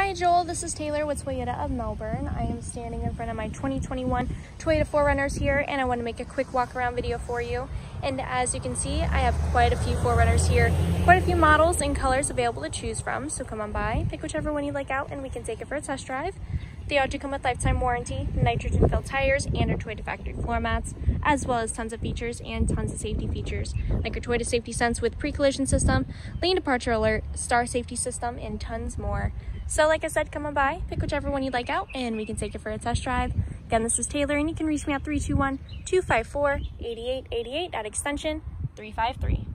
Hi Joel, this is Taylor with Toyota of Melbourne. I am standing in front of my 2021 Toyota 4Runners here and I want to make a quick walk around video for you. And as you can see, I have quite a few 4Runners here, quite a few models and colors available to choose from. So come on by, pick whichever one you like out and we can take it for a test drive. They all do come with lifetime warranty, nitrogen filled tires, and our Toyota factory floor mats, as well as tons of features and tons of safety features, like our Toyota Safety Sense with pre-collision system, lane departure alert, star safety system, and tons more. So like I said, come on by, pick whichever one you'd like out, and we can take it for a test drive. Again, this is Taylor, and you can reach me at 321-254-8888 at extension 353.